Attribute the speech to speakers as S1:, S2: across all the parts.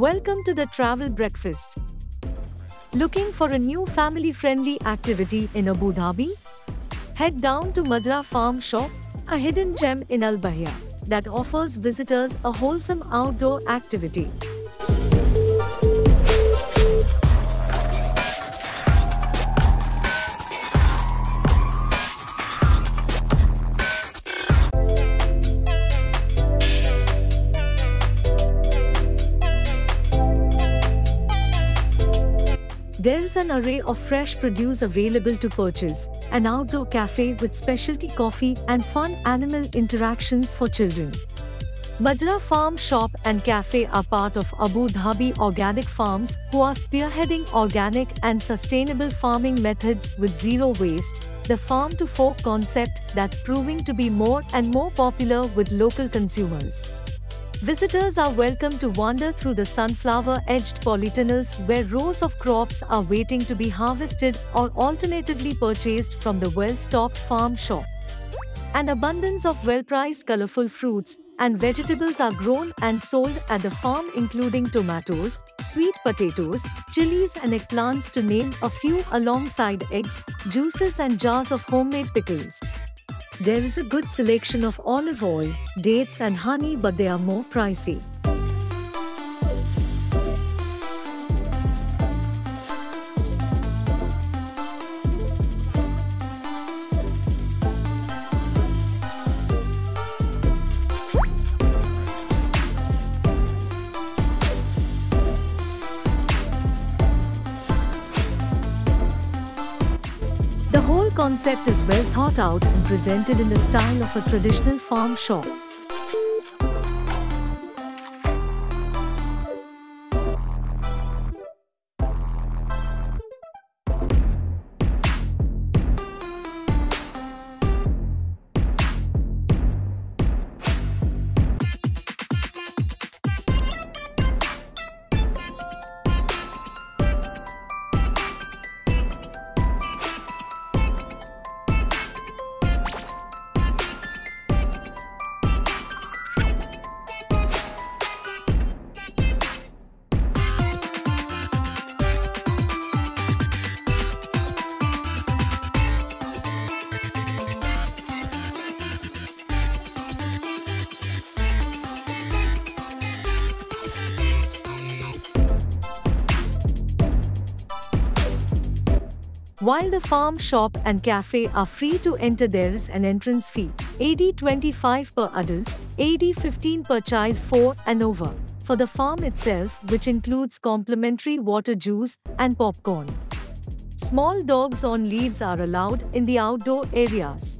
S1: Welcome to the Travel Breakfast. Looking for a new family friendly activity in Abu Dhabi? Head down to Mazaraa Farm Shop, a hidden gem in Al Bahia that offers visitors a wholesome outdoor activity. There is an array of fresh produce available to purchase, an outdoor cafe with specialty coffee and fun animal interactions for children. Mazaraa Farm Shop and Cafe are part of Abu Dhabi Organic Farms, who are spearheading organic and sustainable farming methods with zero waste, the farm to fork concept that's proving to be more and more popular with local consumers. Visitors are welcome to wander through the sunflower-edged polytunnels where rows of crops are waiting to be harvested or alternatively purchased from the well-stocked farm shop. An abundance of well-priced colorful fruits and vegetables are grown and sold at the farm including tomatoes, sweet potatoes, chilies and eggplants to name a few alongside eggs, juices and jars of homemade pickles. There is a good selection of olive oil, dates and honey but they are more pricey. Concept is well thought out and presented in the style of a traditional farm shop. While the farm shop and cafe are free to enter there is an entrance fee, AD 25 per adult, AD 15 per child 4 and over, for the farm itself which includes complimentary water juice and popcorn. Small dogs on leads are allowed in the outdoor areas.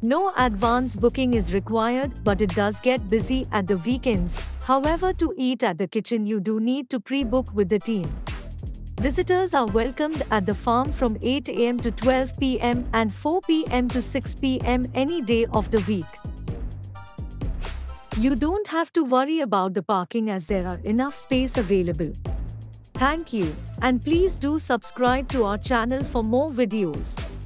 S1: No advance booking is required but it does get busy at the weekends, however to eat at the kitchen you do need to pre-book with the team. Visitors are welcomed at the farm from 8 am to 12 pm and 4 pm to 6 pm any day of the week. You don't have to worry about the parking as there are enough space available. Thank you, and please do subscribe to our channel for more videos.